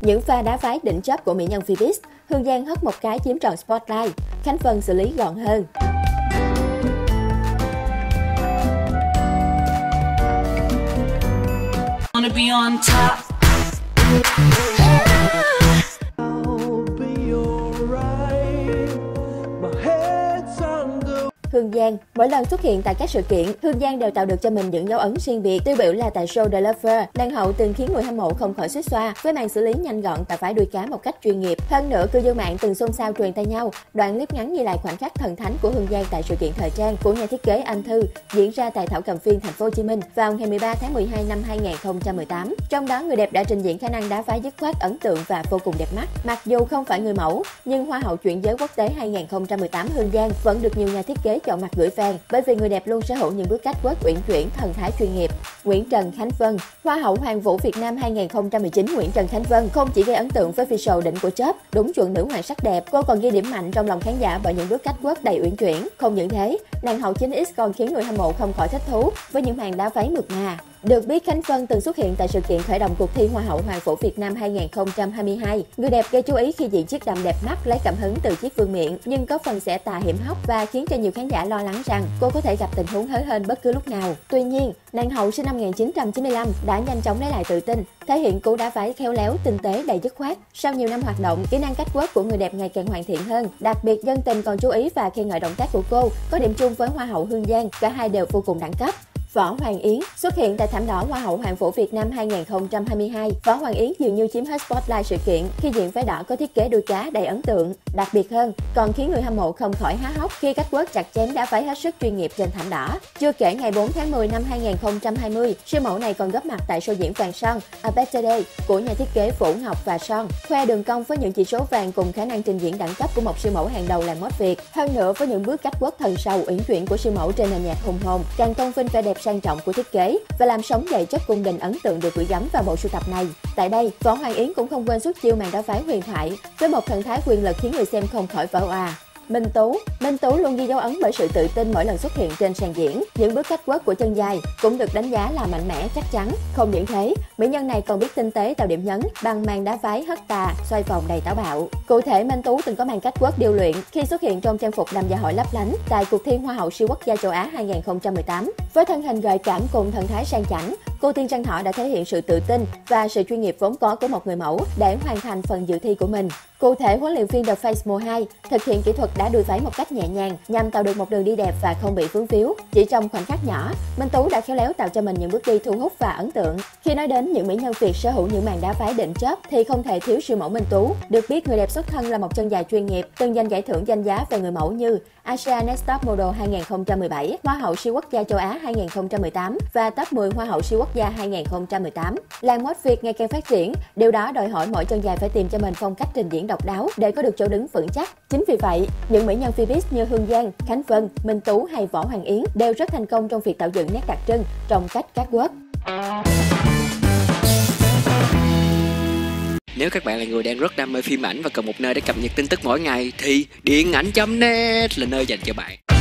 Những pha đá phái đỉnh chóp của mỹ nhân Phoebus, Hương Giang hất một cái chiếm trọn spotlight, Khánh Vân xử lý gọn hơn. Wanna be on top. Hương Giang mỗi lần xuất hiện tại các sự kiện, Hương Giang đều tạo được cho mình những dấu ấn riêng biệt. Tiêu biểu là tại show The Lover, nàng hậu từng khiến người hâm mộ không khỏi xuýt xoa với màn xử lý nhanh gọn và phải đuôi cá một cách chuyên nghiệp. Hơn nữa, cư dân mạng từng xôn xao truyền tay nhau đoạn clip ngắn ghi lại khoảnh khắc thần thánh của Hương Giang tại sự kiện thời trang của nhà thiết kế Anh Thư diễn ra tại Thảo Cầm phiên thành phố Hồ Chí Minh vào ngày 13 tháng 12 năm 2018. Trong đó, người đẹp đã trình diễn khả năng đá phá dứt khoát ấn tượng và vô cùng đẹp mắt. Mặc dù không phải người mẫu, nhưng Hoa hậu chuyển giới quốc tế 2018 Hương Giang vẫn được nhiều nhà thiết kế chọn mặt gửi vàng bởi vì người đẹp luôn sở hữu những bước cách quất uyển chuyển, thần thái chuyên nghiệp. Nguyễn Trần Khánh Vân, Hoa hậu Hoàng vũ Việt Nam 2019 Nguyễn Trần Khánh Vân không chỉ gây ấn tượng với visual đỉnh của chớp, đúng chuẩn nữ hoàng sắc đẹp, cô còn ghi điểm mạnh trong lòng khán giả bởi những bước cách quất đầy uyển chuyển. Không những thế, nàng hậu 9X còn khiến người hâm mộ không khỏi thích thú với những màn đá váy mượt mà. Được biết Khánh Vân từng xuất hiện tại sự kiện khởi động cuộc thi Hoa hậu Hoàng vũ Việt Nam 2022. Người đẹp gây chú ý khi diện chiếc đầm đẹp mắt lấy cảm hứng từ chiếc vương miện, nhưng có phần sẽ tà hiểm hóc và khiến cho nhiều khán giả lo lắng rằng cô có thể gặp tình huống hớ hên bất cứ lúc nào. Tuy nhiên, nàng hậu sinh năm 1995 đã nhanh chóng lấy lại tự tin, thể hiện cú đá váy khéo léo, tinh tế đầy dứt khoát. Sau nhiều năm hoạt động, kỹ năng cách quất của người đẹp ngày càng hoàn thiện hơn. Đặc biệt dân tình còn chú ý và khen ngợi động tác của cô, có điểm chung với Hoa hậu Hương Giang, cả hai đều vô cùng đẳng cấp. Võ Hoàng Yến xuất hiện tại thảm đỏ Hoa hậu Hoàng vũ Việt Nam 2022. Võ Hoàng Yến dường như chiếm hết spotlight sự kiện khi diện váy đỏ có thiết kế đuôi cá đầy ấn tượng. Đặc biệt hơn, còn khiến người hâm mộ không khỏi há hốc khi cách quất chặt chém đá váy hết sức chuyên nghiệp trên thảm đỏ. Chưa kể ngày 4 tháng 10 năm 2020, siêu mẫu này còn góp mặt tại show diễn vàng son A Better Day của nhà thiết kế Vũ Ngọc và Son, khoe đường cong với những chỉ số vàng cùng khả năng trình diễn đẳng cấp của một siêu mẫu hàng đầu làng mốt Việt. Hơn nữa với những bước cách quất thần sầu uyển chuyển của siêu mẫu trên nền nhạc hùng hồn, càng tôn vinh vẻ đẹp sang trọng của thiết kế và làm sống dậy chất cung đình ấn tượng được gửi gắm vào bộ sưu tập này. Tại đây, Võ Hoàng Yến cũng không quên xuất chiêu màn đá phái huyền thoại với một thần thái quyền lực khiến người xem không khỏi vỡ òa. Minh Tú Minh Tú luôn ghi dấu ấn bởi sự tự tin mỗi lần xuất hiện trên sàn diễn. Những bước cách quất của chân dài cũng được đánh giá là mạnh mẽ, chắc chắn. Không những thế, mỹ nhân này còn biết tinh tế tạo điểm nhấn bằng màn đá váy hất tà, xoay vòng đầy táo bạo. Cụ thể, Minh Tú từng có màn cách quất điêu luyện khi xuất hiện trong trang phục đầm dạ hội lấp lánh tại cuộc thi Hoa hậu siêu quốc gia châu Á 2018. Với thân hình gợi cảm cùng thần thái sang chảnh, cô Tiên Trang Thọ đã thể hiện sự tự tin và sự chuyên nghiệp vốn có của một người mẫu để hoàn thành phần dự thi của mình. Cụ thể, huấn luyện viên The Face mùa 2 thực hiện kỹ thuật đá đuôi váy một cách nhẹ nhàng nhằm tạo được một đường đi đẹp và không bị vướng víu. Chỉ trong khoảnh khắc nhỏ, Minh Tú đã khéo léo tạo cho mình những bước đi thu hút và ấn tượng. Khi nói đến những mỹ nhân Việt sở hữu những màn đá váy đỉnh chớp thì không thể thiếu siêu mẫu Minh Tú. Được biết, người đẹp xuất thân là một chân dài chuyên nghiệp, từng giành giải thưởng danh giá về người mẫu như Asia Next Top Model 2017, Hoa hậu siêu quốc gia châu Á 2018 và Top 10 Hoa hậu siêu quốc gia 2018. Làng mốt Việt ngày càng phát triển, điều đó đòi hỏi mỗi chân dài phải tìm cho mình phong cách trình diễn độc đáo để có được chỗ đứng vững chắc. Chính vì vậy, những mỹ nhân Phoebus như Hương Giang, Khánh Vân, Minh Tú hay Võ Hoàng Yến đều rất thành công trong việc tạo dựng nét đặc trưng trong cách các quốc. Nếu các bạn là người đang rất đam mê phim ảnh và cần một nơi để cập nhật tin tức mỗi ngày thì điện ảnh.net là nơi dành cho bạn.